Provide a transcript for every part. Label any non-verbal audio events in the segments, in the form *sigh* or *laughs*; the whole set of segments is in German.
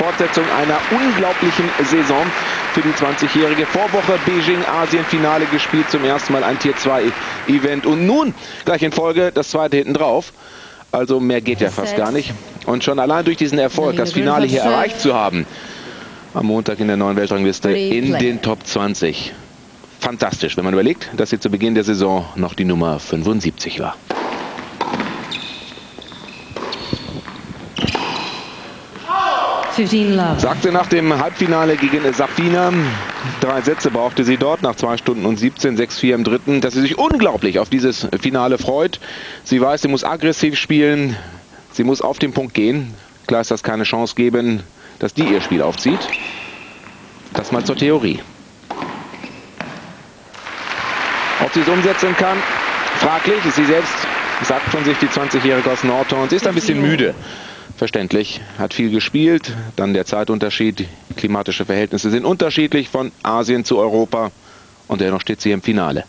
Fortsetzung einer unglaublichen Saison für die 20-Jährige. Vorwoche Beijing Asien-Finale gespielt, zum ersten Mal ein Tier-2-Event. Und nun gleich in Folge das zweite hinten drauf. Also mehr geht ja fast gar nicht. Und schon allein durch diesen Erfolg, das Finale hier erreicht zu haben, am Montag in der neuen Weltrangliste in den Top 20. Fantastisch, wenn man überlegt, dass sie zu Beginn der Saison noch die Nummer 75 war. Sagte nach dem Halbfinale gegen Safina, drei Sätze brauchte sie dort, nach zwei Stunden und 17, 6-4 im dritten, dass sie sich unglaublich auf dieses Finale freut. Sie weiß, sie muss aggressiv spielen, sie muss auf den Punkt gehen. Klar ist das keine Chance geben, dass die ihr Spiel aufzieht. Das mal zur Theorie. Ob sie es umsetzen kann, fraglich. Sie selbst sagt von sich, die 20-Jährige aus Norton. Sie ist ein bisschen müde verständlich, hat viel gespielt. Dann der Zeitunterschied, klimatische Verhältnisse sind unterschiedlich von Asien zu Europa und dennoch steht sie im Finale.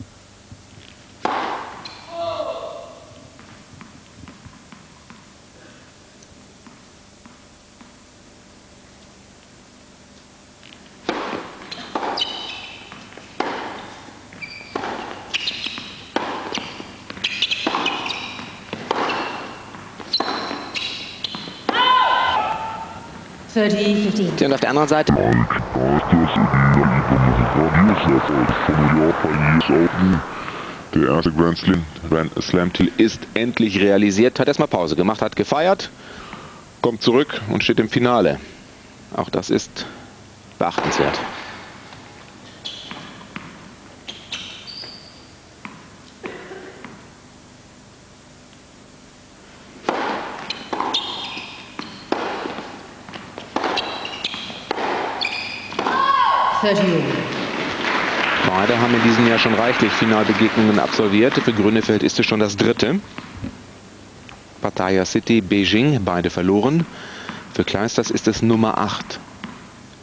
30, 15. Und auf der anderen Seite. Der erste Grand Slam, Grand Slam Titel ist endlich realisiert. Hat erstmal Pause gemacht, hat gefeiert, kommt zurück und steht im Finale. Auch das ist beachtenswert. 30. Beide haben in diesem Jahr schon reichlich Finalbegegnungen absolviert. Für Grünefeld ist es schon das dritte. Pattaya City, Beijing, beide verloren. Für Kleisters ist es Nummer 8.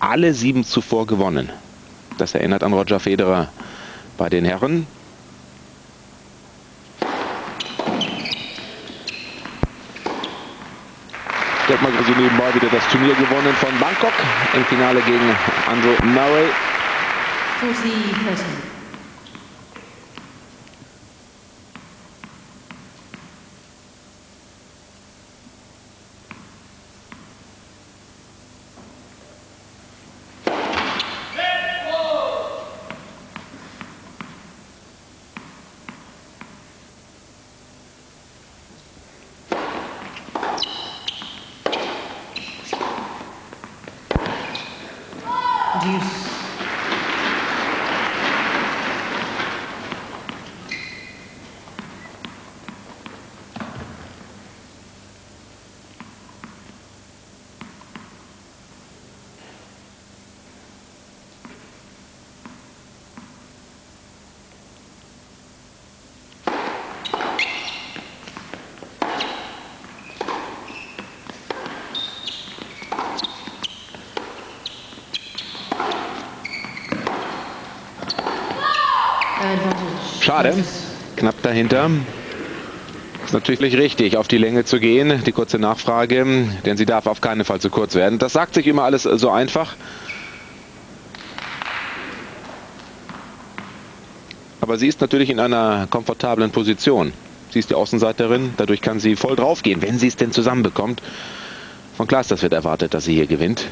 Alle sieben zuvor gewonnen. Das erinnert an Roger Federer bei den Herren. Mal so nebenbei wieder das Turnier gewonnen von Bangkok im Finale gegen Andrew Murray. Schade. Knapp dahinter. Ist natürlich richtig, auf die Länge zu gehen. Die kurze Nachfrage, denn sie darf auf keinen Fall zu kurz werden. Das sagt sich immer alles so einfach. Aber sie ist natürlich in einer komfortablen Position. Sie ist die Außenseiterin, dadurch kann sie voll drauf gehen, wenn sie es denn zusammenbekommt. Von Kleisters wird erwartet, dass sie hier gewinnt.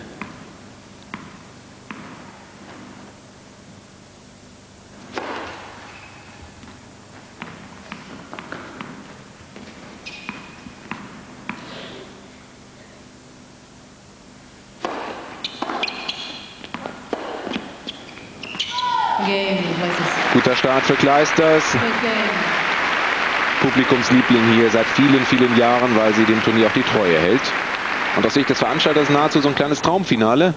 Guter Start für Kleisters. Publikumsliebling hier seit vielen, vielen Jahren, weil sie dem Turnier auch die Treue hält. Und aus Sicht des Veranstalters nahezu so ein kleines Traumfinale.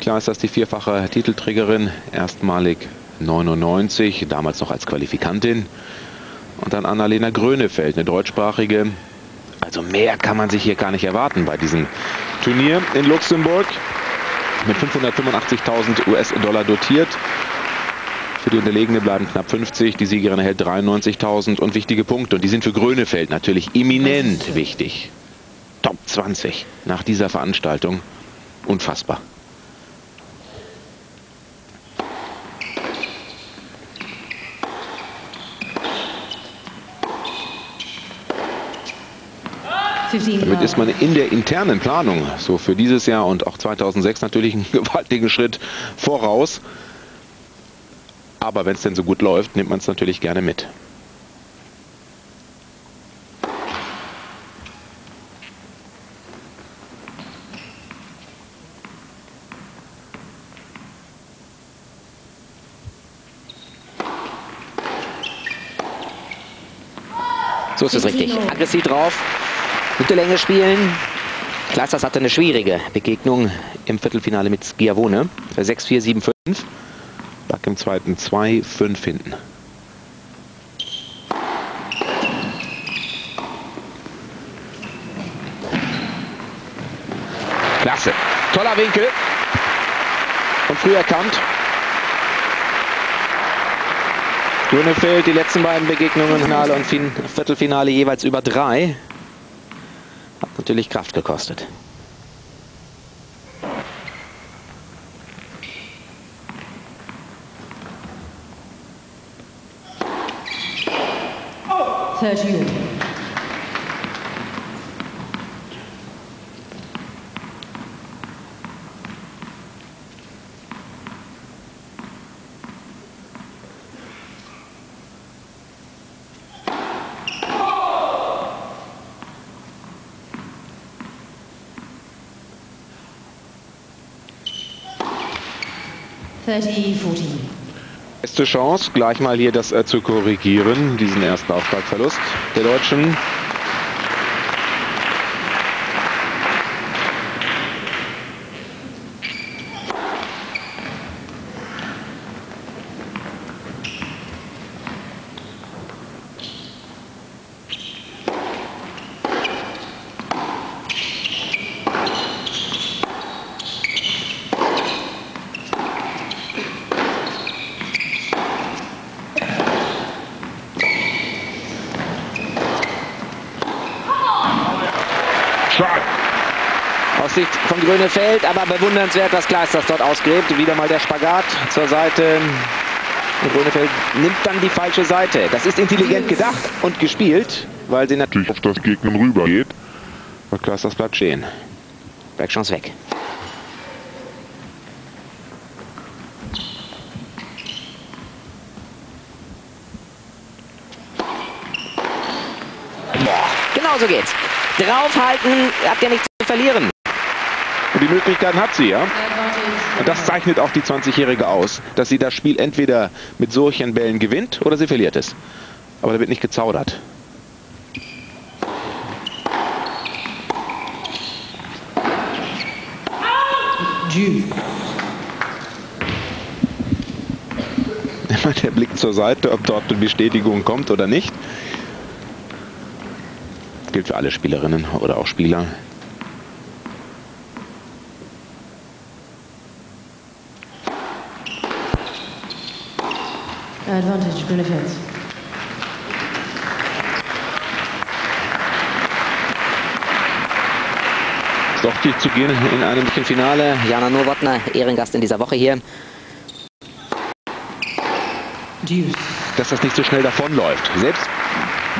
Kleisters die vierfache Titelträgerin, erstmalig 99, damals noch als Qualifikantin. Und dann Annalena Grönefeld, eine deutschsprachige. Also mehr kann man sich hier gar nicht erwarten bei diesem Turnier in Luxemburg. Mit 585.000 US-Dollar dotiert. Für die Unterlegene bleiben knapp 50, die Siegerin erhält 93.000 und wichtige Punkte. Und die sind für Grönefeld natürlich eminent wichtig. Top 20 nach dieser Veranstaltung. Unfassbar. Damit ist man in der internen Planung, so für dieses Jahr und auch 2006 natürlich einen *laughs* gewaltigen Schritt voraus. Aber wenn es denn so gut läuft, nimmt man es natürlich gerne mit. So ist es richtig. Aggressiv drauf. Gute Länge spielen. Kleisters hatte eine schwierige Begegnung im Viertelfinale mit Schiavone. 6-4, 7-5. Im zweiten 2-5 hinten. Klasse. Toller Winkel. Und früh erkannt. Grünefeld, die letzten beiden Begegnungen, Finale und Viertelfinale jeweils über drei. Hat natürlich Kraft gekostet. third unit. Beste Chance, gleich mal hier das äh, zu korrigieren, diesen ersten Aufschlagverlust der Deutschen. Aus Sicht von Grönefeld, aber bewundernswert, was Kleisters dort ausgräbt. Wieder mal der Spagat zur Seite. Und Grönefeld nimmt dann die falsche Seite. Das ist intelligent gedacht und gespielt, weil sie natürlich auf das Gegner rüber geht. Aber Kleisters bleibt stehen. Bergchance weg. Boah, genau so geht's. Draufhalten, habt ihr nichts zu verlieren. Und die Möglichkeiten hat sie, ja. Und das zeichnet auch die 20-Jährige aus, dass sie das Spiel entweder mit solchen Bällen gewinnt oder sie verliert es. Aber da wird nicht gezaudert. Immer *laughs* der Blick zur Seite, ob dort eine Bestätigung kommt oder nicht. Gilt für alle Spielerinnen oder auch Spieler. Advantage, Benefits. Doch dich zu gehen in einem Finale. Jana Nowotner, Ehrengast in dieser Woche hier. Dass das nicht so schnell davonläuft. Selbst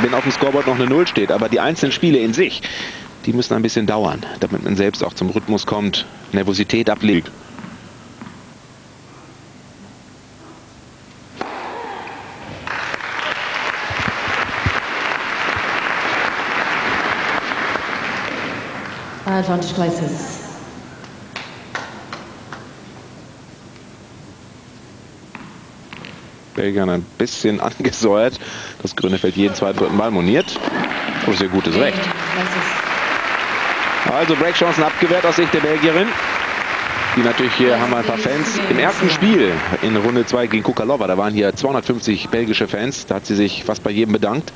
wenn auf dem Scoreboard noch eine Null steht, aber die einzelnen Spiele in sich, die müssen ein bisschen dauern, damit man selbst auch zum Rhythmus kommt, Nervosität ablegt. Advantage places. Belgien ein bisschen *laughs* angesäuert. Das Grünefeld jeden zweiten, dritten Mal moniert. Aber sehr gutes Recht. Also Breakchancen abgewehrt aus Sicht der Belgierin. Die natürlich hier haben ein paar Fans. Im ersten Spiel in Runde 2 gegen Kukalova, da waren hier 250 belgische Fans. Da hat sie sich fast bei jedem bedankt.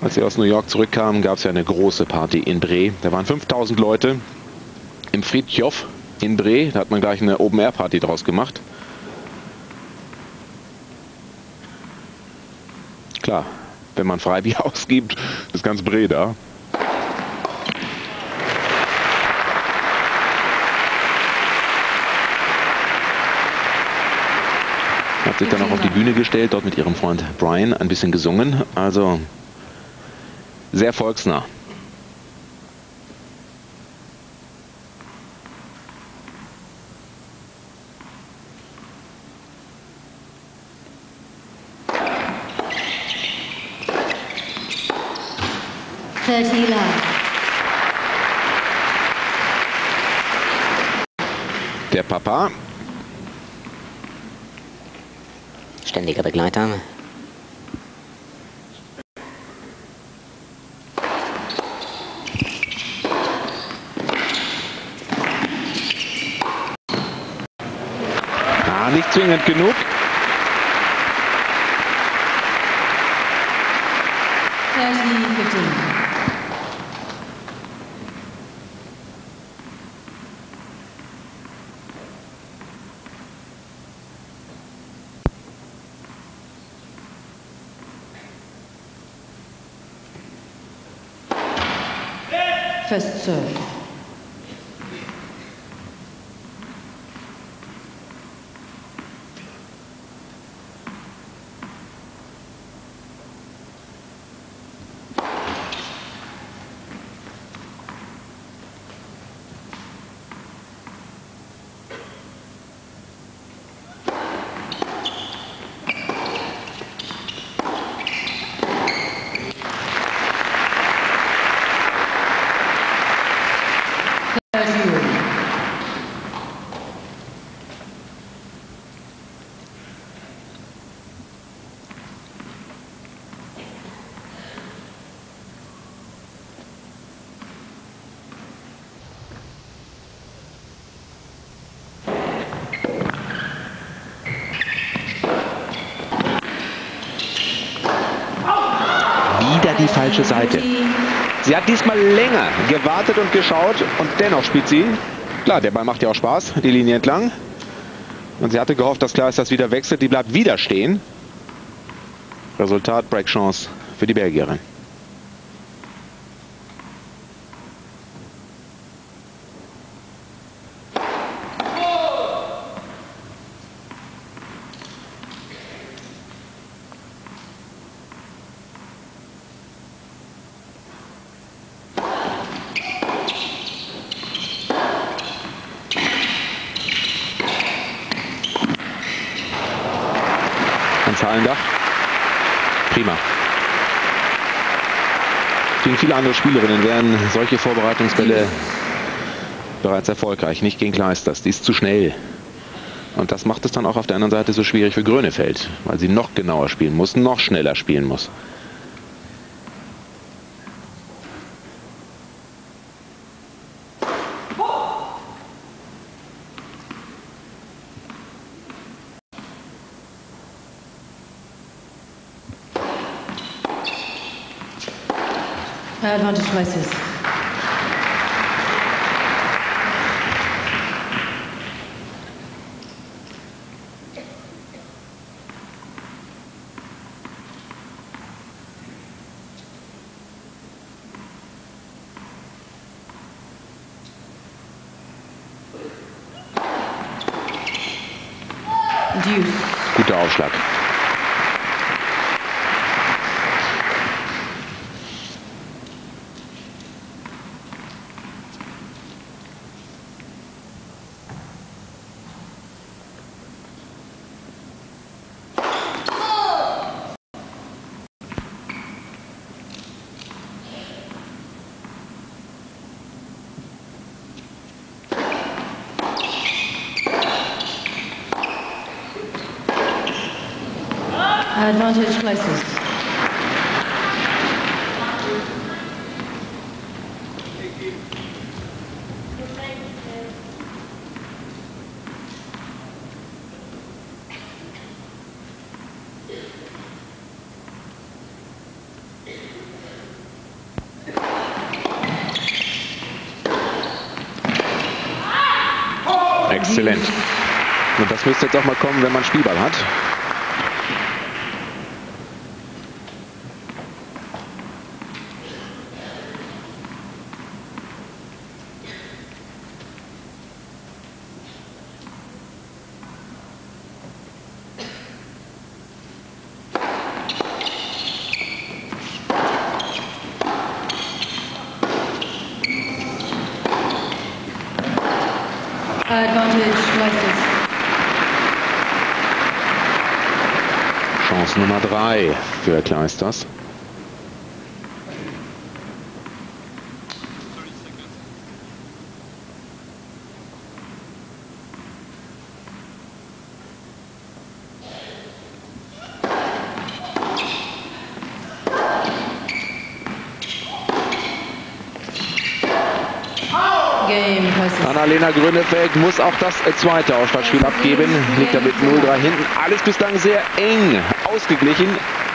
Als sie aus New York zurückkamen, gab es ja eine große Party in Bre. Da waren 5000 Leute im Friedhof in Bre. Da hat man gleich eine Open-Air-Party draus gemacht. Klar, wenn man Freibier *laughs* ausgibt, ist ganz Bre da. Hat sich dann auch auf die Bühne gestellt, dort mit ihrem Freund Brian ein bisschen gesungen. Also sehr volksnah. Der Papa. Ständiger Begleiter. Ah, nicht zwingend genug. First serve. wieder die falsche Seite. Sie hat diesmal länger gewartet und geschaut und dennoch spielt sie. Klar, der Ball macht ja auch Spaß, die Linie entlang. Und sie hatte gehofft, dass Klaas das wieder wechselt. Die bleibt wieder stehen. Resultat, Breakchance für die Belgierin. Zahlendach. Prima. Gegen viele andere Spielerinnen wären solche Vorbereitungsbälle bereits erfolgreich. Nicht gegen Kleisters. Die ist zu schnell. Und das macht es dann auch auf der anderen Seite so schwierig für Grönefeld, weil sie noch genauer spielen muss, noch schneller spielen muss. Advantage places. Guter Aufschlag. Advantage places. Exzellent. Und das müsste jetzt auch mal kommen, wenn man Spielball hat. Advantage Leicesters. Chance Nummer drei Game Prices. Annalena Grünefeld muss auch das zweite Aufschlagspiel abgeben. Liegt damit 0-3 hinten. Alles bislang sehr eng ausgeglichen.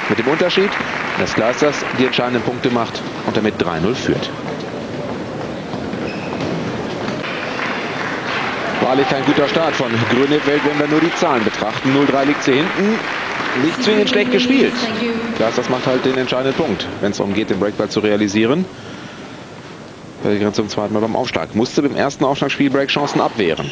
Mit dem Unterschied, dass Gleisters die entscheidenden Punkte macht und damit 3-0 führt. Wahrlich kein guter Start von Grünewald, wenn wir nur die Zahlen betrachten. 0-3 liegt sie hinten. Nicht zwingend schlecht gespielt. Gleisters macht halt den entscheidenden Punkt, wenn es darum geht, den Breakball zu realisieren. Der zum zweiten Mal beim Aufschlag. Musste beim ersten Aufschlagspiel Breakchancen abwehren.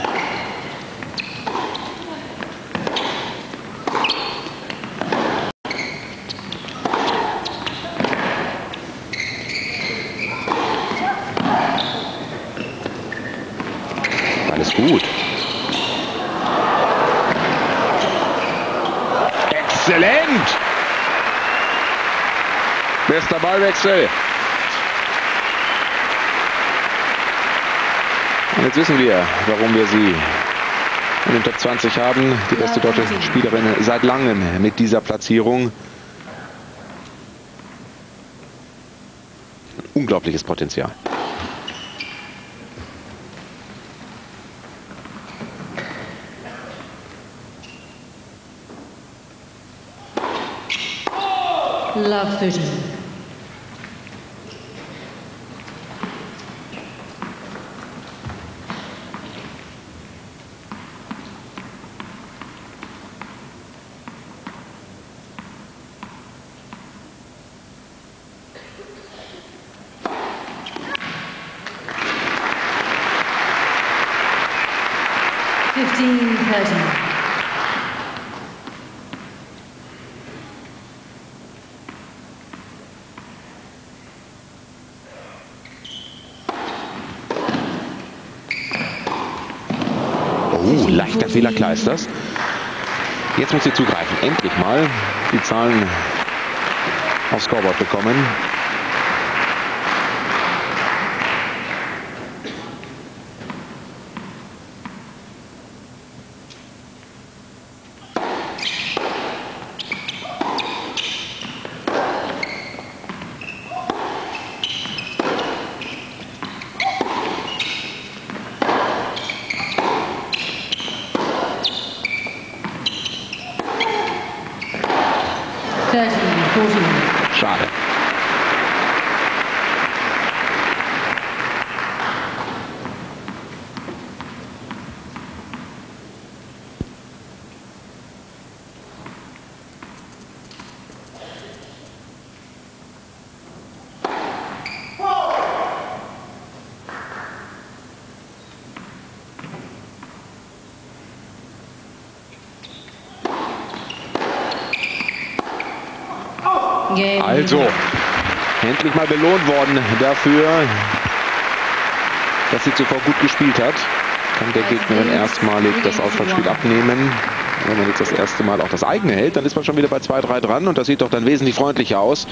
Alles gut. Exzellent! Bester Ballwechsel. Und jetzt wissen wir, warum wir sie in den Top 20 haben. Die beste deutsche Spielerin seit langem mit dieser Platzierung. Unglaubliches Potenzial. Love 13. Fehler Kleisters. Jetzt muss sie zugreifen. Endlich mal die Zahlen aufs Scoreboard bekommen. Thirty, fourteen. Schade. Game. Also, endlich mal belohnt worden dafür, dass sie zuvor gut gespielt hat. Kann der Gegnerin erstmalig das Ausfallspiel abnehmen. Wenn man jetzt das erste Mal auch das eigene hält, dann ist man schon wieder bei 2-3 dran und das sieht doch dann wesentlich freundlicher aus.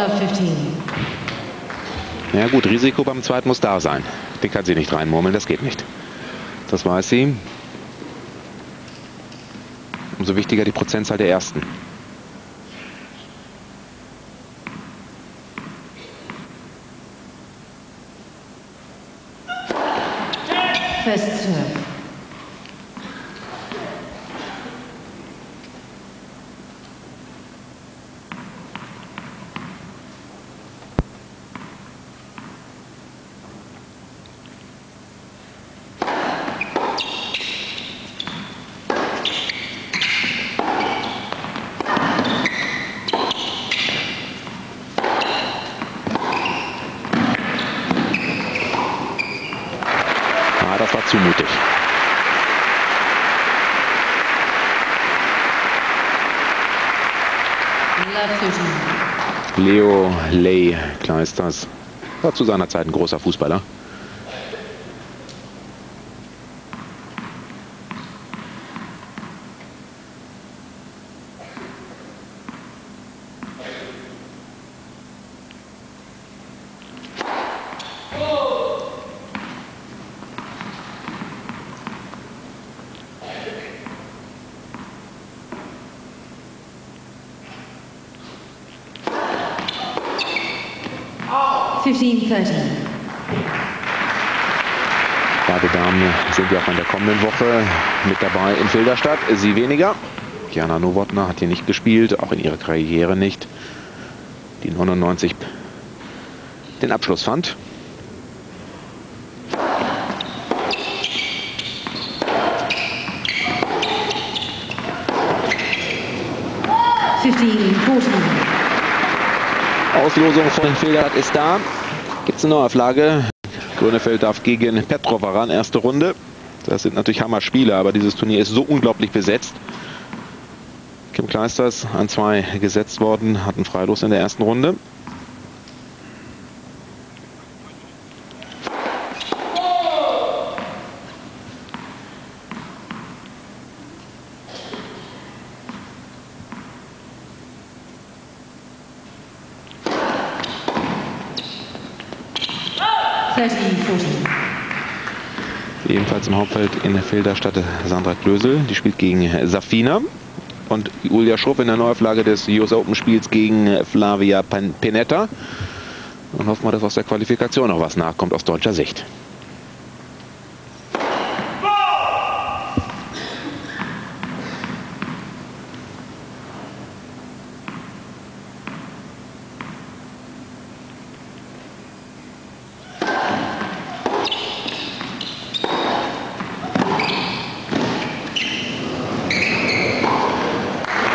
Love 15. Ja gut, Risiko beim zweiten muss da sein. Den kann sie nicht reinmurmeln, das geht nicht. Das weiß sie. Umso wichtiger die Prozentzahl der Ersten. First serve. mutig. Love 13. Leo Ley Kleisters war zu seiner Zeit ein großer Fußballer. Fifteen thirty. Beide Damen sind ja auch in der kommenden Woche mit dabei in Filderstadt. Sie weniger. Jana Nowotna hat hier nicht gespielt, auch in ihrer Karriere nicht. Die 99 den Abschluss fand. Auslosung von Filderstadt ist da. Gibt es eine Neuauflage? Grönefeld darf gegen Petrova ran, erste Runde. Das sind natürlich Hammer-Spieler, aber dieses Turnier ist so unglaublich besetzt. Kim Kleisters an zwei gesetzt worden, hatten Freilos in der ersten Runde. Im Hauptfeld in Filderstadt Sandra Klösel. Die spielt gegen Safina. Und Julia Schrupp in der Neuauflage des US Open Spiels gegen Flavia Penetta. Und hoffen wir, dass aus der Qualifikation noch was nachkommt aus deutscher Sicht.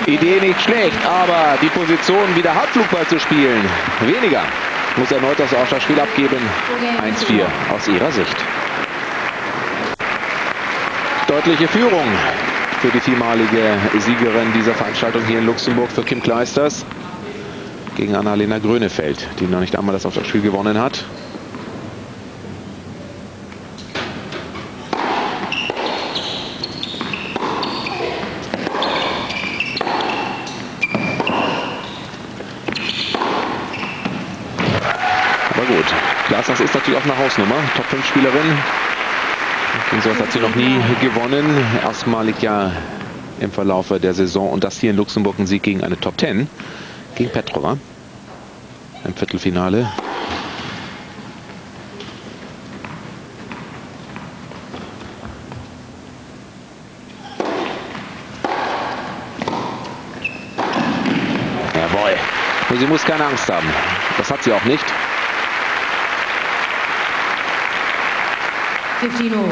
Idee nicht schlecht, aber die Position wieder Halbflugball zu spielen, weniger. Muss erneut das Ausschlagspiel abgeben. 1-4 aus ihrer Sicht. Deutliche Führung für die vielmalige Siegerin dieser Veranstaltung hier in Luxemburg für Kim Kleisters gegen Annalena Grönefeld, die noch nicht einmal das Aufschlagspiel gewonnen hat. Aber gut, Kleisters ist natürlich auch eine Hausnummer, Top 5 Spielerin. Gegen sowas hat sie noch nie gewonnen. Erstmalig ja im Verlauf der Saison und das hier in Luxemburg ein Sieg gegen eine Top 10 gegen Petrova im Viertelfinale. Jawohl. Und sie muss keine Angst haben. Das hat sie auch nicht. Fifteen all.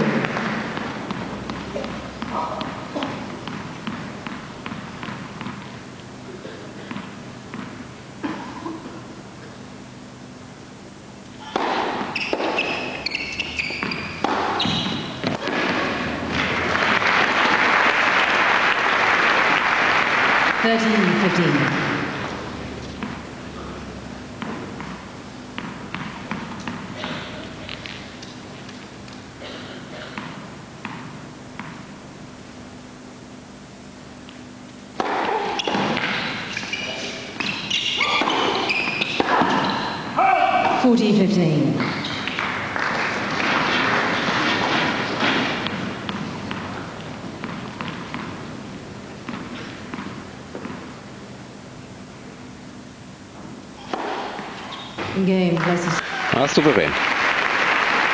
Thirteen fifteen. Fourteen fifteen. Game Das ist souverän.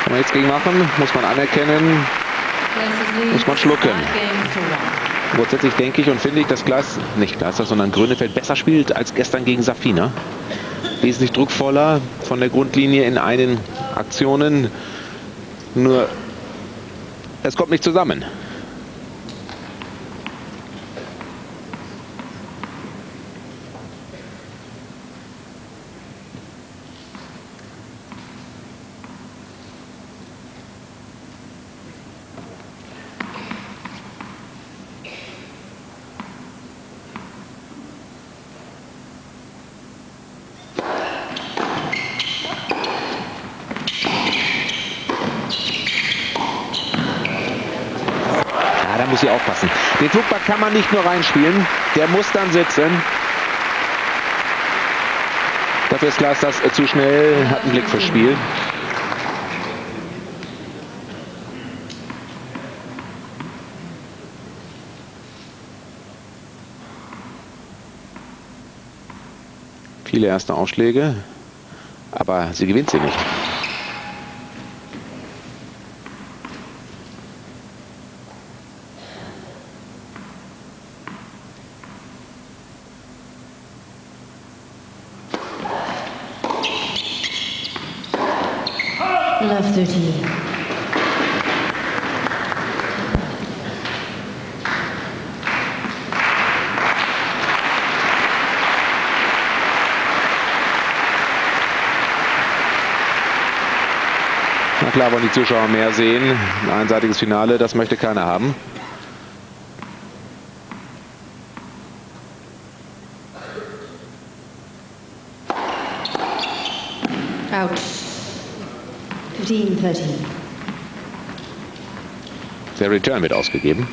Kann man nichts gegen machen, muss man anerkennen. Muss man schlucken. Grundsätzlich denke ich und finde ich, dass Gleis, nicht Gleiser, sondern Grönefeld besser spielt als gestern gegen Safina. Wesentlich druckvoller von der Grundlinie in einen Aktionen. Nur, es kommt nicht zusammen. muss hier aufpassen. Den Flugball kann man nicht nur reinspielen, der muss dann sitzen. Dafür ist Gleis das zu schnell, hat einen Blick fürs Spiel. Viele erste Ausschläge, aber sie gewinnt sie nicht. Love 13. Wollen die Zuschauer mehr sehen. Ein einseitiges Finale, das möchte keiner haben. Out. 15 13. Der Return wird ausgegeben.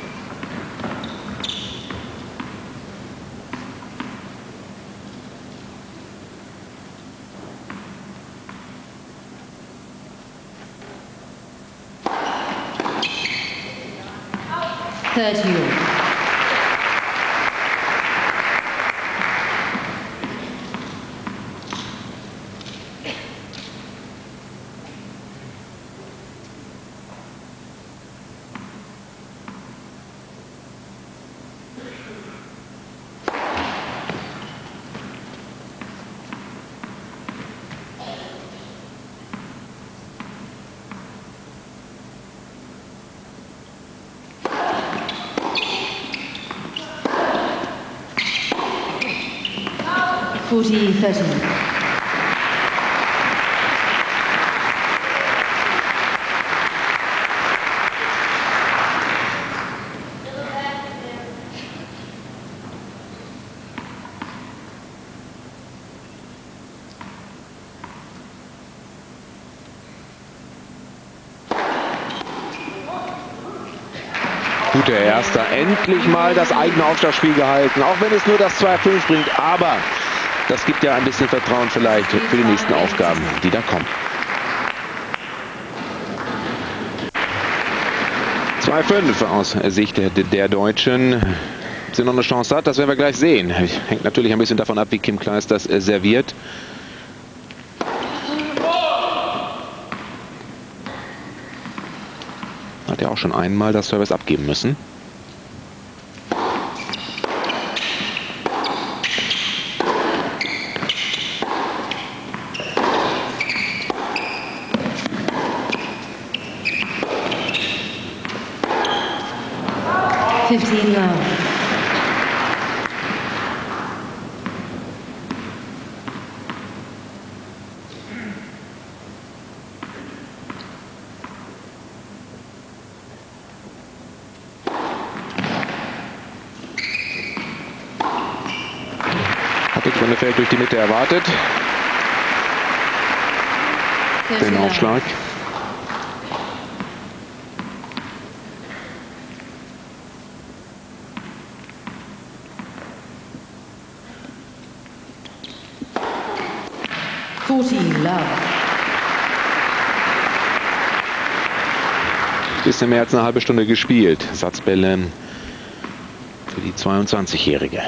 Third. year G30. Guter Erster. Endlich mal das eigene Aufschlagspiel gehalten. Auch wenn es nur das 2-5 bringt. Aber das gibt ja ein bisschen Vertrauen vielleicht für die nächsten Aufgaben, die da kommen. 2-5 aus Sicht der, Deutschen. Ob sie noch eine Chance hat, das werden wir gleich sehen. Hängt natürlich ein bisschen davon ab, wie Kim Kleist das äh, serviert. Hat ja auch schon einmal das Service abgeben müssen. Fifteen love. Hatte Grünefeld durch die Mitte erwartet, Thirty den. Aufschlag. Forty love. Bisschen mehr als eine halbe Stunde gespielt. Satzbälle für die 22-Jährige.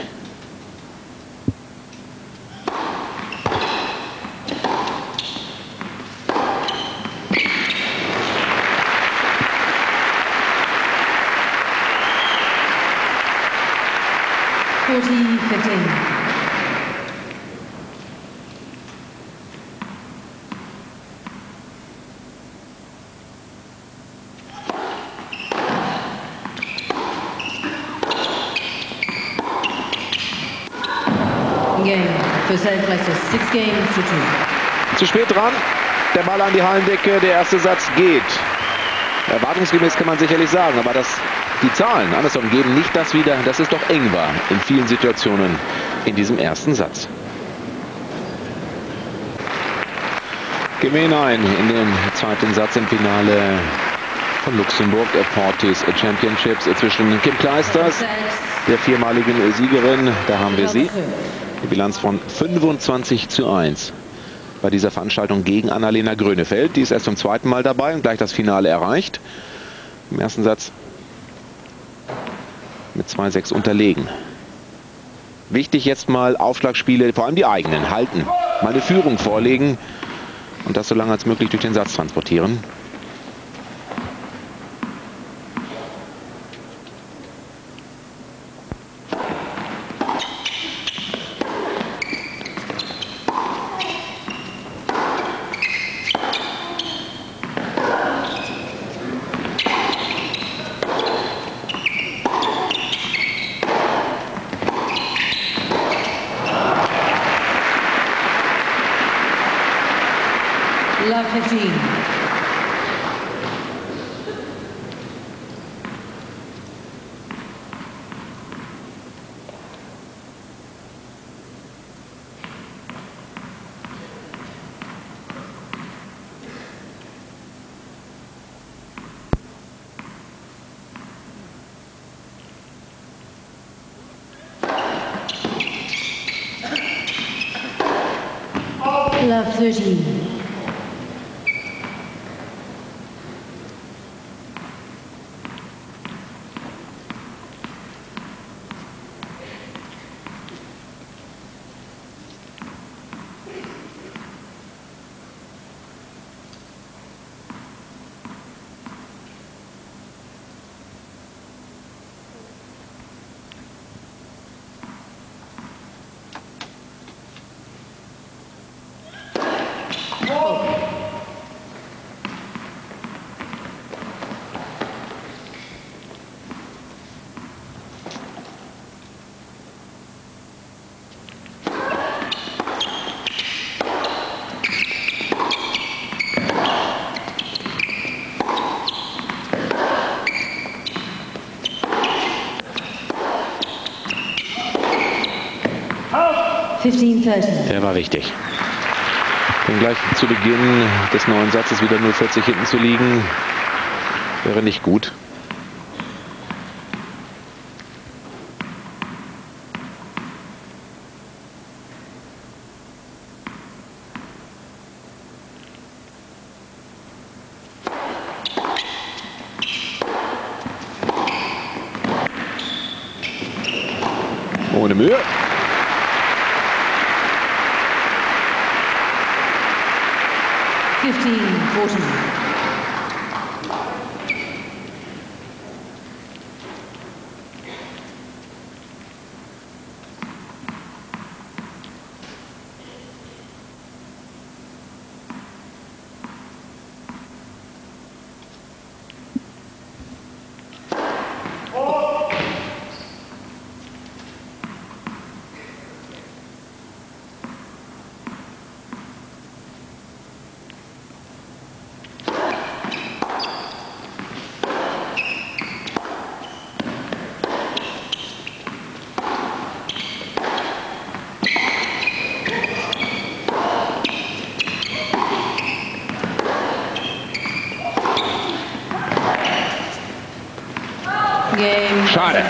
Forty fifteen. Game. For save places six games to two. Zu spät dran. Der Ball an die Hallendecke. Der erste Satz geht. Erwartungsgemäß kann man sicherlich sagen, aber das, die Zahlen, andersrum, geben nicht das wieder, dass es doch eng war in vielen Situationen in diesem ersten Satz. Hinein in den zweiten Satz im Finale von Luxemburg Portis Championships zwischen Kim Kleisters, der viermaligen Siegerin. Da haben wir sie. Die Bilanz von 25 zu 1 bei dieser Veranstaltung gegen Annalena Grönefeld. Die ist erst zum zweiten Mal dabei und gleich das Finale erreicht. Im ersten Satz mit 2-6 unterlegen. Wichtig jetzt mal Aufschlagspiele, vor allem die eigenen, halten. Meine Führung vorlegen und das so lange als möglich durch den Satz transportieren. Der war wichtig. Denn gleich zu Beginn des neuen Satzes wieder 0,40 hinten zu liegen, wäre nicht gut. Ohne Mühe. 15, 14. Schade.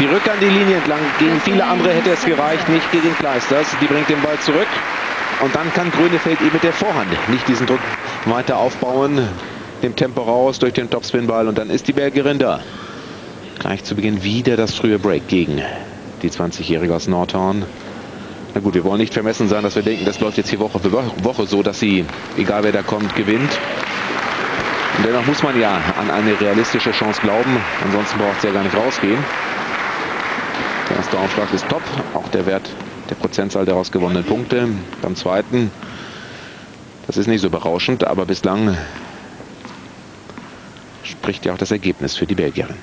Die Rücke an die Linie entlang. Gegen viele andere hätte es gereicht, nicht gegen Kleisters. Die bringt den Ball zurück. Und dann kann Grönefeld eben mit der Vorhand nicht diesen Druck weiter aufbauen. Dem Tempo raus durch den Topspin-Ball und dann ist die Belgierin da. Gleich zu Beginn wieder das frühe Break gegen die 20-Jährige aus Nordhorn. Na gut, wir wollen nicht vermessen sein, dass wir denken, das läuft jetzt hier Woche für Woche so, dass sie, egal wer da kommt, gewinnt. Und dennoch muss man ja an eine realistische Chance glauben. Ansonsten braucht es ja gar nicht rausgehen. Aufschlag ist top. Auch der Wert, der Prozentzahl der rausgewonnenen Punkte. Beim zweiten, das ist nicht so berauschend, aber bislang spricht ja auch das Ergebnis für die Belgierin.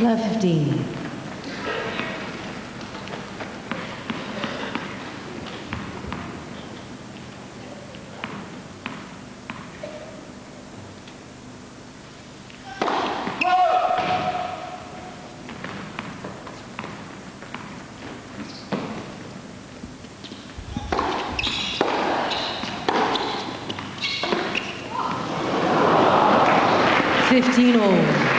Love 15. 15 all.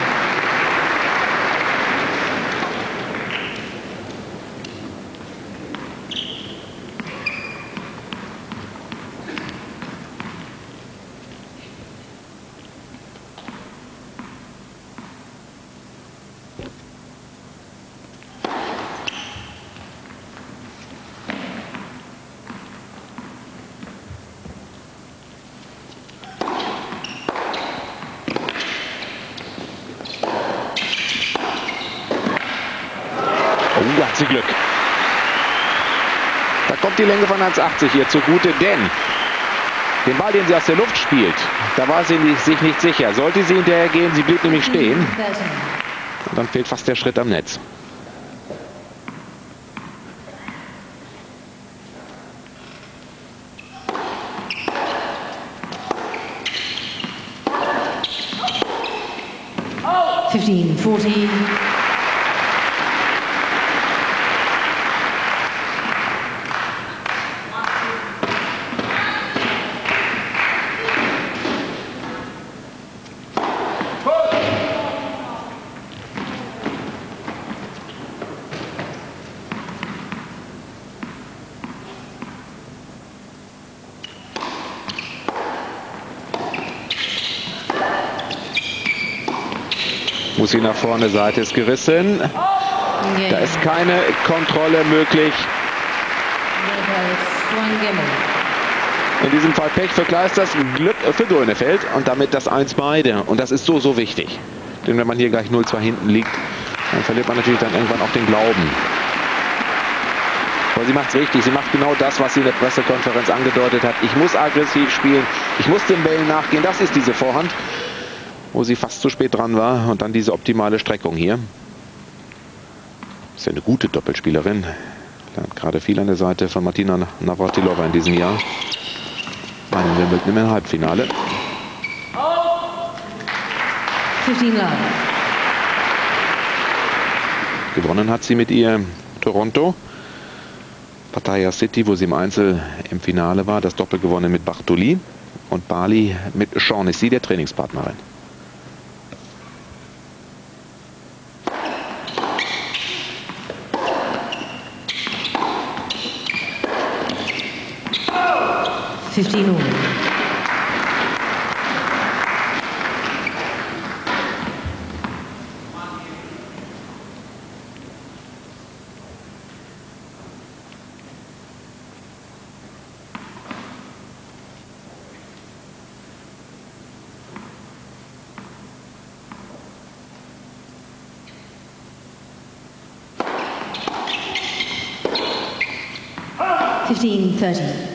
Oh, hat sie Glück. Da kommt die Länge von 1,80 ihr zugute, denn den Ball, den sie aus der Luft spielt, da war sie sich nicht sicher. Sollte sie hinterher gehen, sie blieb nämlich stehen. 13. Und dann fehlt fast der Schritt am Netz. Fifteen, fourteen. Muss sie nach vorne, Seite ist gerissen. Da ist keine Kontrolle möglich. In diesem Fall Pech für Kleisters, Glück für Grönefeld und damit das 1 beide. Und das ist so, so wichtig. Denn wenn man hier gleich 0-2 hinten liegt, dann verliert man natürlich dann irgendwann auch den Glauben. Aber sie macht es richtig. Sie macht genau das, was sie in der Pressekonferenz angedeutet hat. Ich muss aggressiv spielen. Ich muss den Bällen nachgehen. Das ist diese Vorhand, wo sie fast zu spät dran war. Und dann diese optimale Streckung hier. Ist ja eine gute Doppelspielerin. Lernt gerade viel an der Seite von Martina Navratilova in diesem Jahr. Bei einem Wimbledon im Halbfinale. 15 love. Gewonnen hat sie mit ihr Toronto. Pattaya City, wo sie im Einzel im Finale war. Das Doppel gewonnen mit Bartoli. Und Bali mit Shaughnessy, der Trainingspartnerin. Fifteen all. Fifteen thirty. Thirty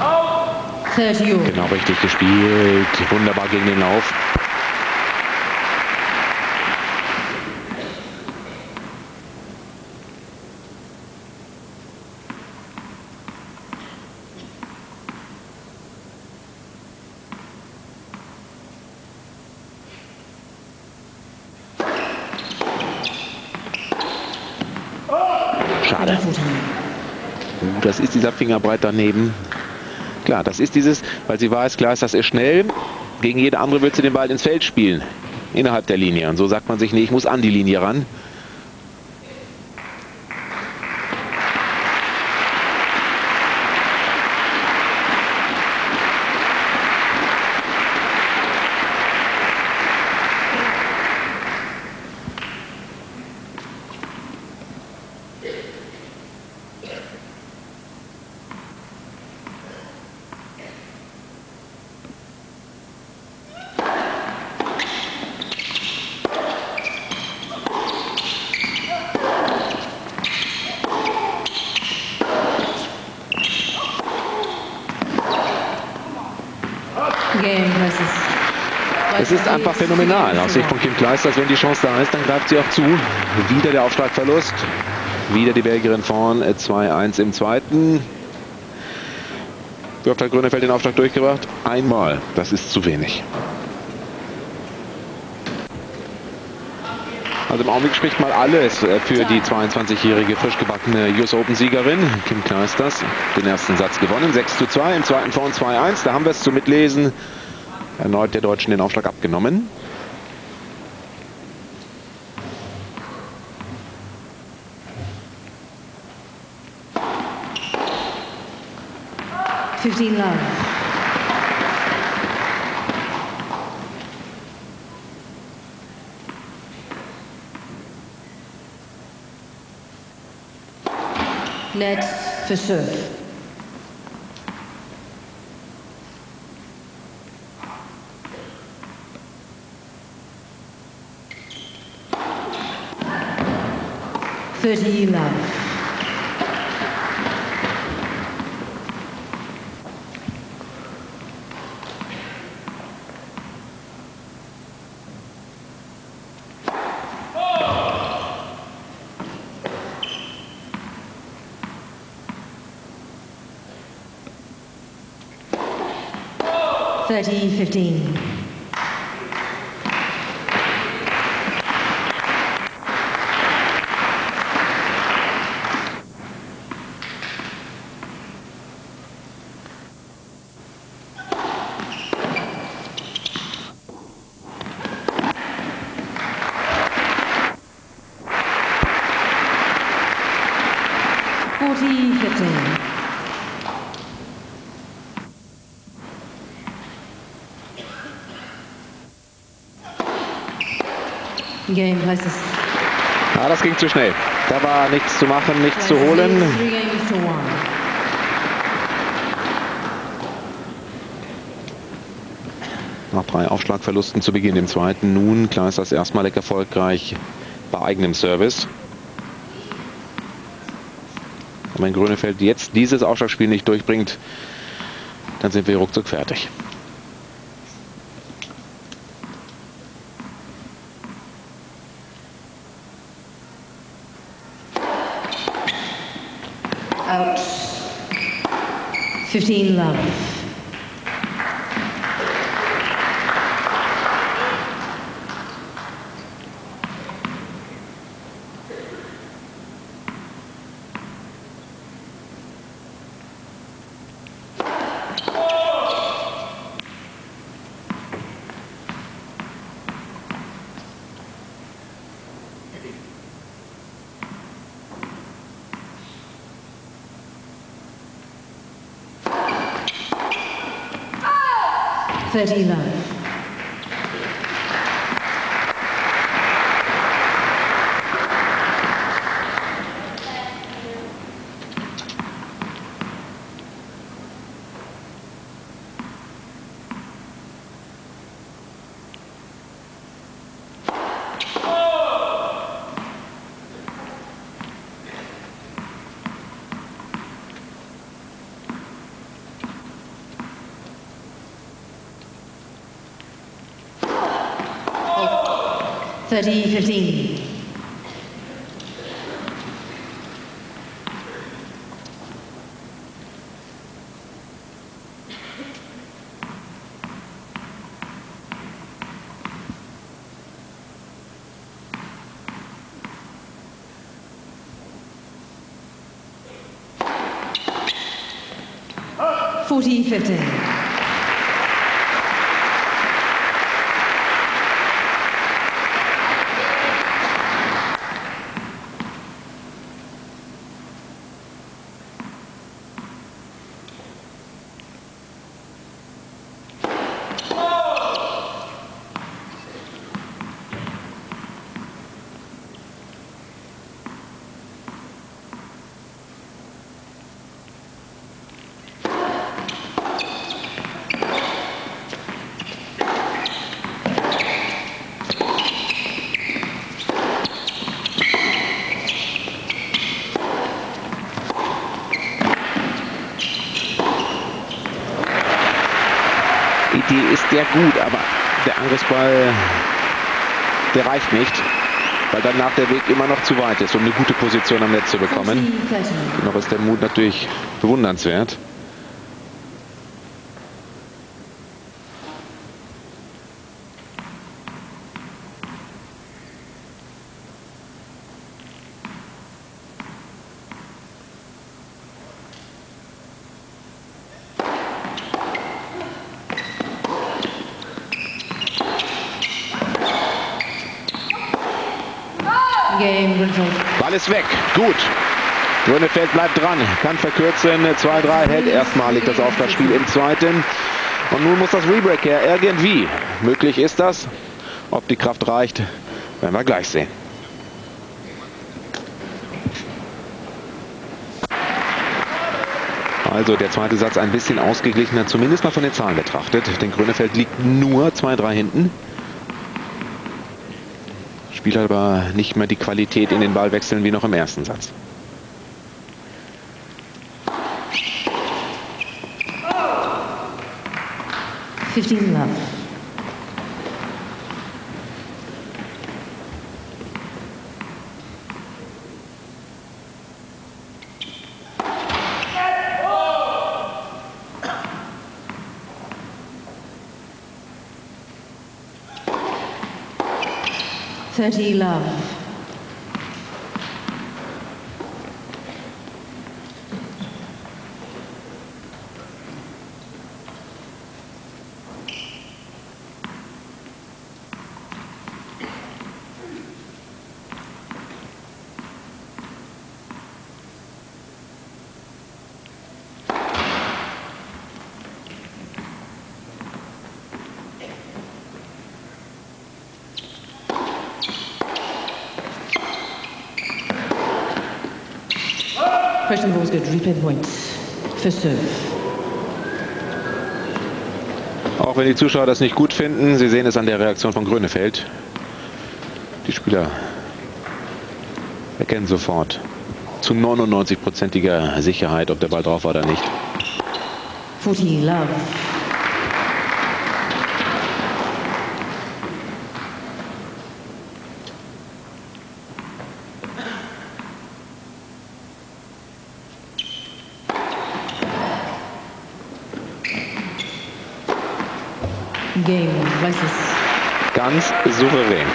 all. Genau richtig gespielt. Wunderbar gegen den Lauf. Schade. Uh, Das ist dieser Fingerbreit daneben. Klar, das ist dieses, weil sie weiß, klar ist, das ist schnell. Gegen jede andere wird sie den Ball ins Feld spielen. Innerhalb der Linie. Und so sagt man sich, nee, ich muss an die Linie ran. Phänomenal aus Sicht von Kim Kleisters. Wenn die Chance da ist, dann greift sie auch zu. Wieder der Aufschlagverlust. Wieder die Belgierin vorn. 2-1 im zweiten. Wie oft hat Grönefeld den Aufschlag durchgebracht? Einmal. Das ist zu wenig. Also im Augenblick spricht mal alles äh, für die 22-jährige frisch gebackene US Open-Siegerin Kim Kleisters. Den ersten Satz gewonnen, 6 zu 2, im zweiten vorn 2-1. Da haben wir es zu mitlesen. Erneut der Deutschen den Aufschlag abgenommen. Fifteen love. Net for serve. Thirty love. Twenty fifteen. Game versus. Ja, das ging zu schnell. Da war nichts zu machen, nichts zu holen. Nach drei Aufschlagverlusten zu Beginn im zweiten. Nun Kleisters erstmalig erfolgreich bei eigenem Service. Und wenn Grönefeld jetzt dieses Aufschlagspiel nicht durchbringt, dann sind wir ruckzuck fertig. 15 love. 39. Ferivering. Forty fifteen. Sehr gut, aber der Angriffsball, der reicht nicht, weil danach der Weg immer noch zu weit ist, um eine gute Position am Netz zu bekommen. Noch ist der Mut natürlich bewundernswert. Ball weg. Gut. Grönefeld bleibt dran, kann verkürzen. 2-3 hält erstmalig das Auftragsspiel im zweiten. Und nun muss das Rebreak her, irgendwie. Möglich ist das. Ob die Kraft reicht, werden wir gleich sehen. Also der zweite Satz ein bisschen ausgeglichener, zumindest mal von den Zahlen betrachtet. Denn Grönefeld liegt nur 2-3 hinten spielt aber nicht mehr die Qualität in den Ballwechseln wie noch im ersten Satz. Fifteen love. 30 love. Question was good. Replay points for serve. Auch wenn die Zuschauer das nicht gut finden, sie sehen es an der Reaktion von Grönefeld. Die Spieler erkennen sofort zu 99-prozentiger Sicherheit, ob der Ball drauf war oder nicht. 40 love. Game, weiß es. Ganz souverän.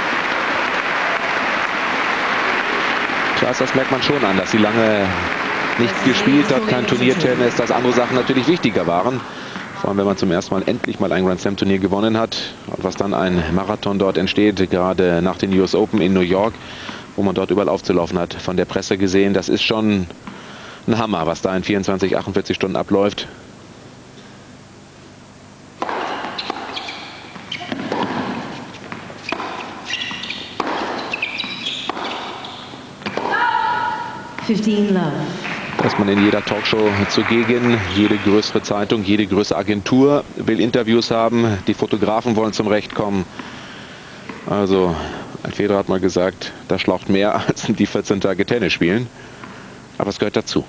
Klar, das merkt man schon an, dass sie lange nicht gespielt hat, kein Turniertennis, dass andere Sachen natürlich wichtiger waren. Vor allem, wenn man zum ersten Mal endlich mal ein Grand Slam Turnier gewonnen hat. Und was dann ein Marathon dort entsteht, gerade nach den US Open in New York, wo man dort überall aufzulaufen hat, von der Presse gesehen. Das ist schon ein Hammer, was da in 24, 48 Stunden abläuft. Da ist man in jeder Talkshow zugegen. Jede größere Zeitung, jede größere Agentur will Interviews haben. Die Fotografen wollen zum Recht kommen. Also, ein Federer hat mal gesagt, das schlaucht mehr *laughs* als die 14 Tage Tennis spielen. Aber es gehört dazu.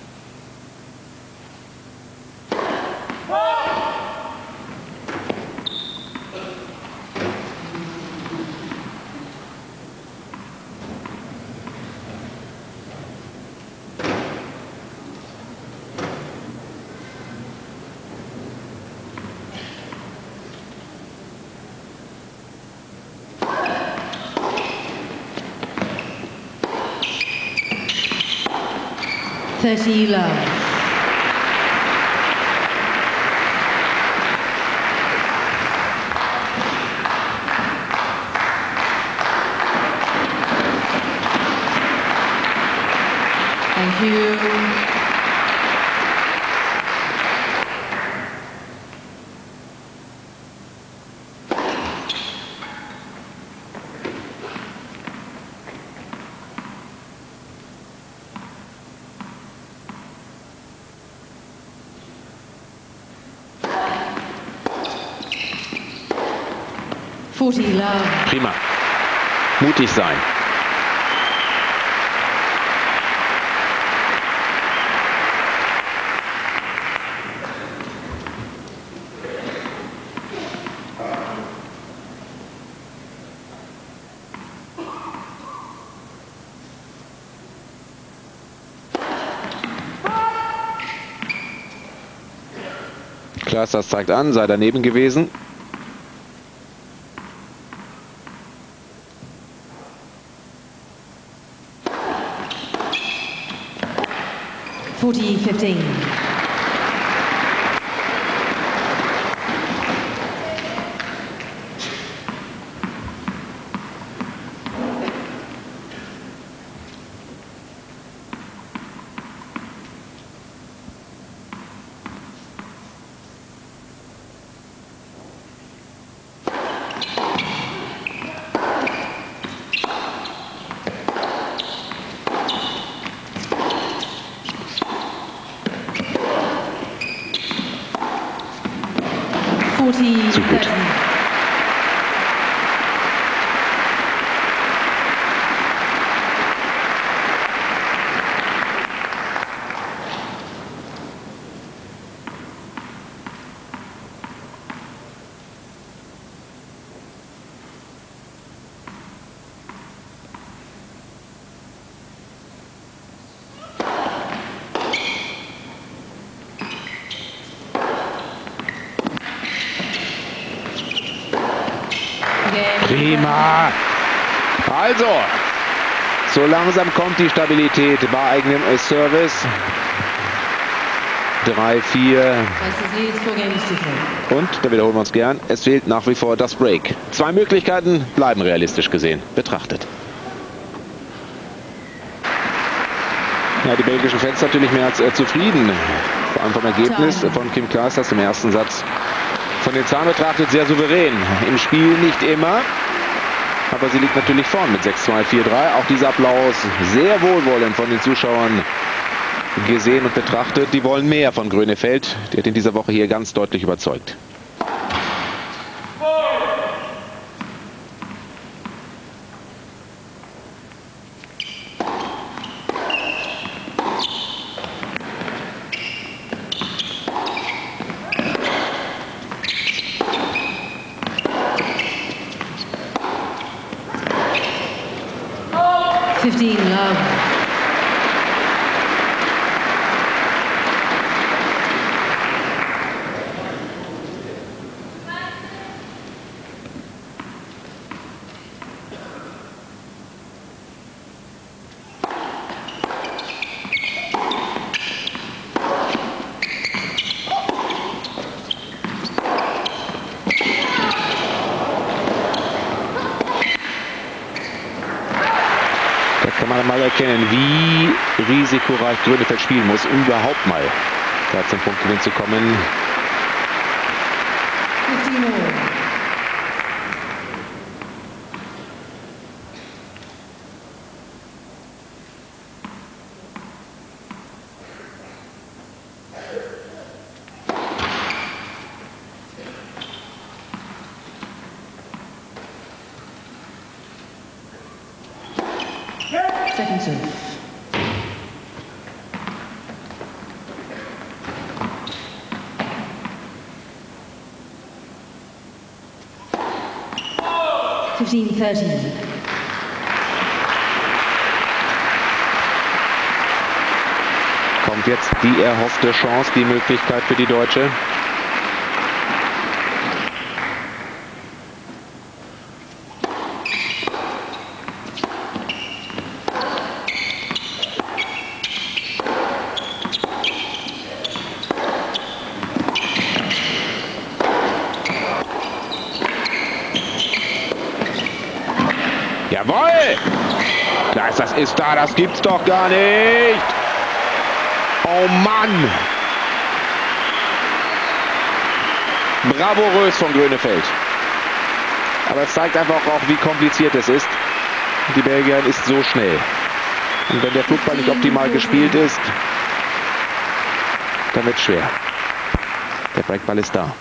30 love. Foodie Love. Prima. Mutig sein. Klaas das zeigt an, sei daneben gewesen. 15 Prima. Also, so langsam kommt die Stabilität bei eigenem Service. 3, 4 Leicester leads four games to three. und, da wiederholen wir uns gern, es fehlt nach wie vor das Break. Zwei Möglichkeiten bleiben realistisch gesehen betrachtet. Ja, die belgischen Fans natürlich mehr als äh, zufrieden. Vor allem vom Ergebnis von Kim Kleisters im ersten Satz. Von den Zahlen betrachtet sehr souverän. Im Spiel nicht immer. Aber sie liegt natürlich vorn mit 6-2, 4-3. Auch dieser Applaus sehr wohlwollend von den Zuschauern gesehen und betrachtet. Die wollen mehr von Grönefeld. Der hat in dieser Woche hier ganz deutlich überzeugt. Fifteen love. Da kann man mal erkennen, wie risikoreich Grönefeld spielen muss, um überhaupt mal da zum Punktgewinn zu kommen. 1913. Kommt jetzt die erhoffte Chance, die Möglichkeit für die Deutsche. Da, das gibt's doch gar nicht! Oh Mann! Bravourös von Grönefeld. Aber es zeigt einfach auch, wie kompliziert es ist. Die Belgierin ist so schnell. Und wenn der Flugball nicht optimal gespielt ist, dann wird schwer. Der Breakball ist da.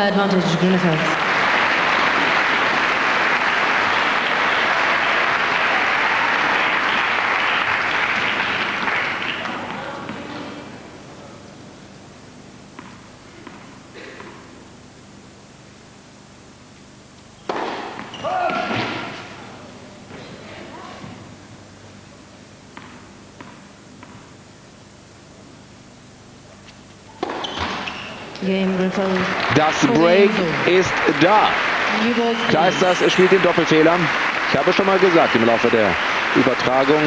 Advantage Grunefeld. Game Grunefeld. Das Break ist da. Kleisters spielt den Doppelfehler. Ich habe schon mal gesagt im Laufe der Übertragung,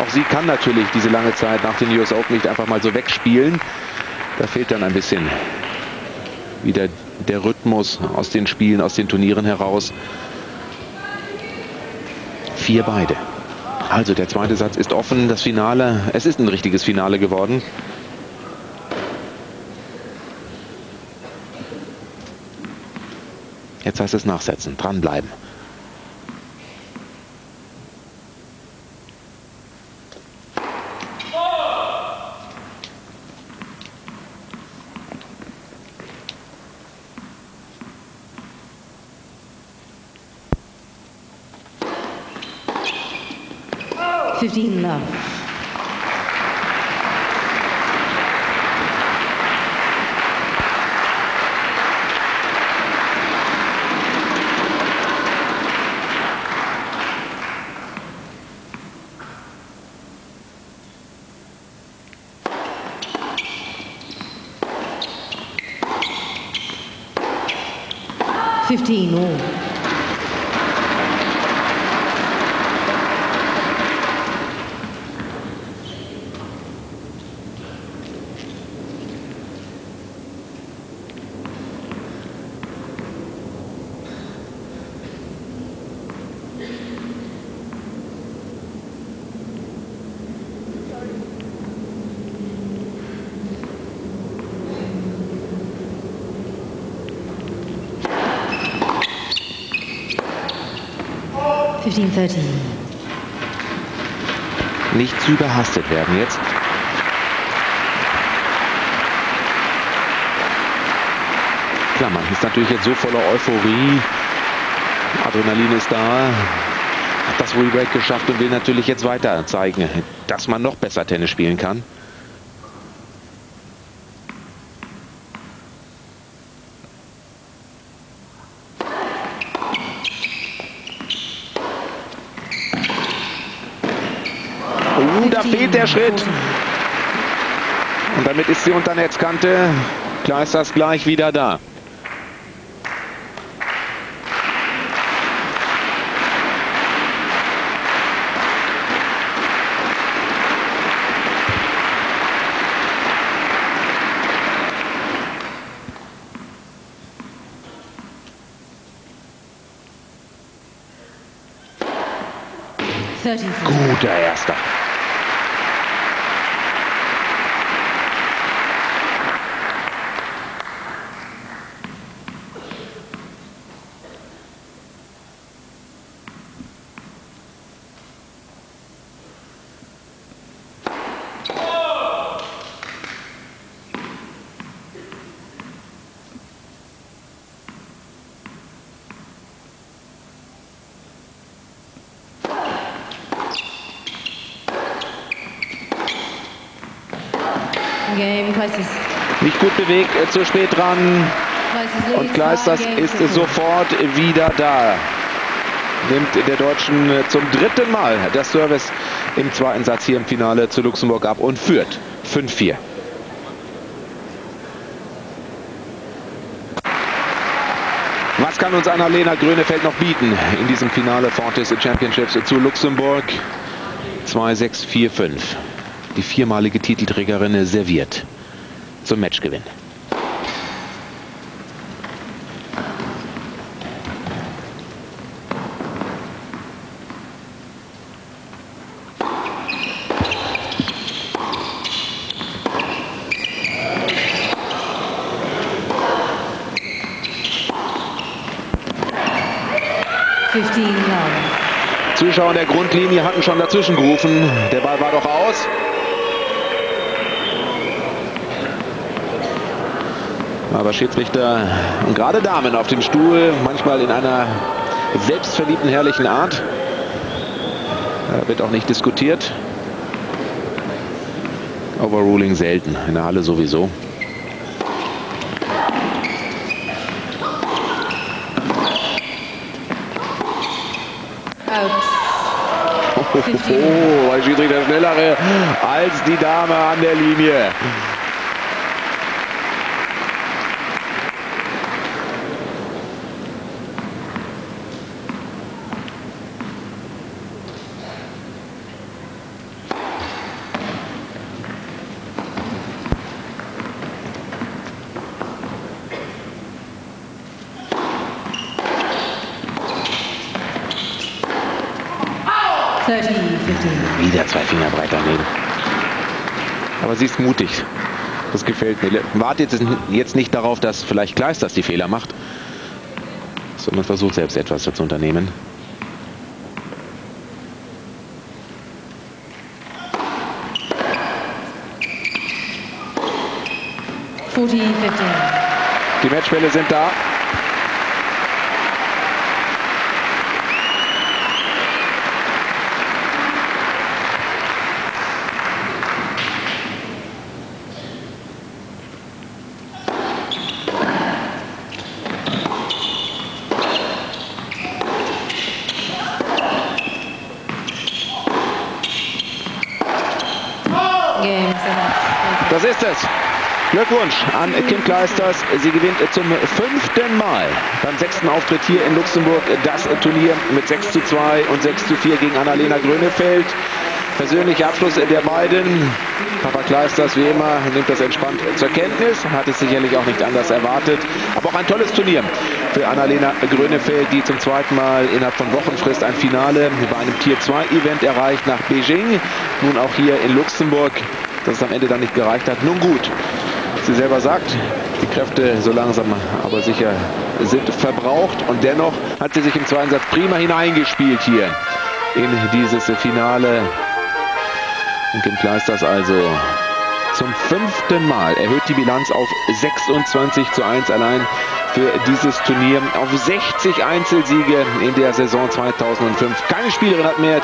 auch sie kann natürlich diese lange Zeit nach den US Open nicht einfach mal so wegspielen. Da fehlt dann ein bisschen wieder der Rhythmus aus den Spielen, aus den Turnieren heraus. Vier beide. Also der zweite Satz ist offen. Das Finale, es ist ein richtiges Finale geworden. Jetzt heißt es nachsetzen, dranbleiben. Fifteen love. contínuo. 1930. Nicht zu überhastet werden jetzt. Klar, man ist natürlich jetzt so voller Euphorie. Adrenalin ist da. Hat das Rebreak geschafft und will natürlich jetzt weiter zeigen, dass man noch besser Tennis spielen kann. Fehlt der Schritt. Und damit ist sie unter Netzkante. Klar ist das gleich wieder da. Guter Erster. Game places. Nicht gut bewegt, äh, zu spät dran. Und Kleisters ist sofort wieder da. Nimmt der Deutschen äh, zum dritten Mal das Service im zweiten Satz hier im Finale zu Luxemburg ab und führt 5-4. Was kann uns Annalena Grönefeld noch bieten in diesem Finale Fortis Championships zu Luxemburg? 2-6-4-5. Die viermalige Titelträgerin serviert zum Matchgewinn. Zuschauer in der Grundlinie hatten schon dazwischen gerufen. Der Ball war doch aus. Aber Schiedsrichter und gerade Damen auf dem Stuhl, manchmal in einer selbstverliebten, herrlichen Art. Da wird auch nicht diskutiert. Overruling selten, in der Halle sowieso. Out. Oh, ein Schiedsrichter schnellere als die Dame an der Linie. Thirty fifteen. Wieder zwei Finger breit daneben. Aber sie ist mutig. Das gefällt mir. Wartet jetzt- nicht darauf, dass vielleicht Kleisters die Fehler macht, sondern versucht selbst etwas zu unternehmen. Die Matchbälle sind da. Game seven. Das ist es. Glückwunsch an Kim Kleisters. Sie gewinnt zum fünften Mal beim sechsten Auftritt hier in Luxemburg das Turnier mit 6 zu 2 und 6 zu 4 gegen Annalena Grönefeld. Persönlicher Abschluss der beiden. Papa Kleisters, wie immer, nimmt das entspannt zur Kenntnis. Hat es sicherlich auch nicht anders erwartet. Aber auch ein tolles Turnier für Annalena Grönefeld, die zum zweiten Mal innerhalb von Wochenfrist ein Finale bei einem Tier 2 Event erreicht nach Beijing. Nun auch hier in Luxemburg. Dass es am Ende dann nicht gereicht hat. Nun gut. Sie selber sagt, die Kräfte so langsam aber sicher sind verbraucht. Und dennoch hat sie sich im zweiten Satz prima hineingespielt hier in dieses Finale. Und Kim Kleisters also zum fünften Mal erhöht die Bilanz auf 26 zu 1 allein für dieses Turnier. Auf 60 Einzelsiege in der Saison 2005. Keine Spielerin hat mehr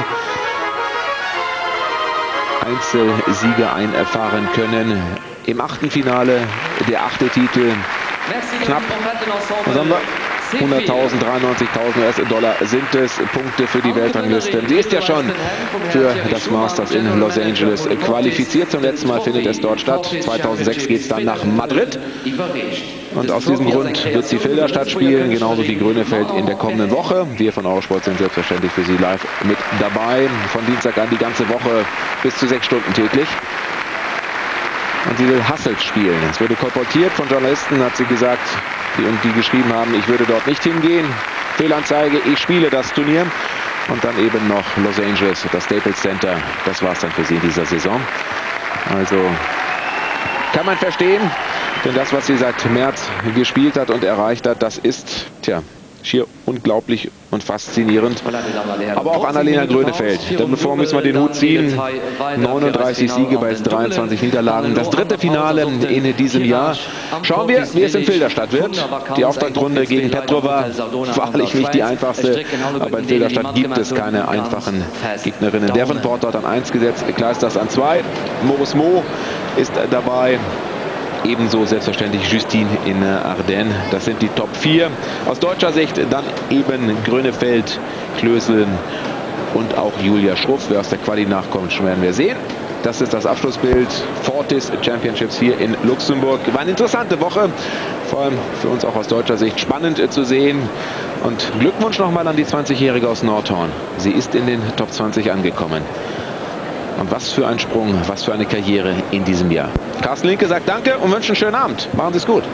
Einzelsiege einfahren können. Im achten Finale der achte Titel. Knapp. Was haben wir? 100.000, 93.000 US-Dollar sind es Punkte für die Weltrangliste. Sie ist ja schon für das Masters in Los Angeles qualifiziert. Zum letzten Mal findet es dort statt. 2006 geht es dann nach Madrid. Und aus diesem Grund wird sie Filderstadt spielen, genauso wie Grönefeld in der kommenden Woche. Wir von Eurosport sind selbstverständlich für Sie live mit dabei. Von Dienstag an die ganze Woche bis zu sechs Stunden täglich. Und sie will Hasselt spielen. Es wurde kolportiert von Journalisten, hat sie gesagt, die, und die geschrieben haben, ich würde dort nicht hingehen. Fehlanzeige, ich spiele das Turnier. Und dann eben noch Los Angeles, das Staples Center. Das war es dann für sie in dieser Saison. Also kann man verstehen, denn das, was sie seit März gespielt hat und erreicht hat, das ist, tja, schier unglaublich und faszinierend. Aber auch Annalena Grönefeld. Denn bevor müssen wir den Hut ziehen. 39 Siege bei 23 Niederlagen. Das dritte Finale in diesem Jahr. Schauen wir, wie es in Filderstadt wird. Die Auftaktrunde gegen Petrova wahrlich nicht die einfachste. Aber in Filderstadt gibt es keine einfachen Gegnerinnen. Davenport dort an 1 gesetzt, Kleisters an 2. Moritz Mo ist dabei. Ebenso selbstverständlich Justine in Ardennes. Das sind die Top 4. Aus deutscher Sicht dann eben Grönefeld, Klöseln und auch Julia Schruff. Wer aus der Quali nachkommt, werden wir sehen. Das ist das Abschlussbild. Fortis Championships hier in Luxemburg. War eine interessante Woche, vor allem für uns auch aus deutscher Sicht spannend äh, zu sehen. Und Glückwunsch nochmal an die 20-Jährige aus Nordhorn. Sie ist in den Top 20 angekommen. Und was für ein Sprung, was für eine Karriere in diesem Jahr. Carsten Linke sagt Danke und wünscht einen schönen Abend. Machen Sie es gut.